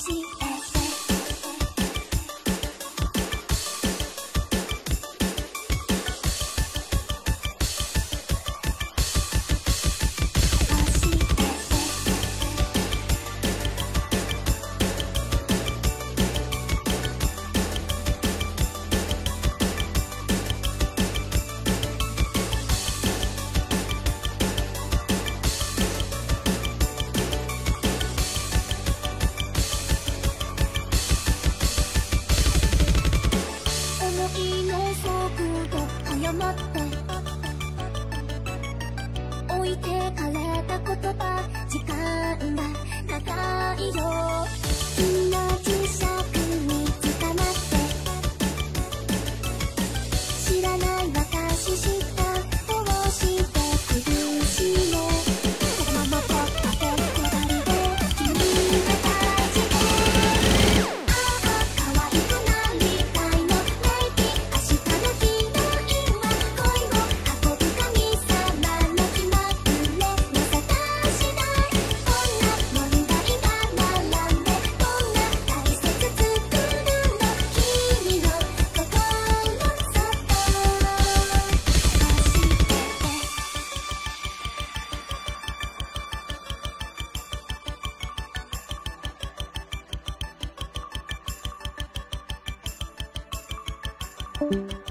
しいまって。置いてかれた言葉。時間が長いよ。Música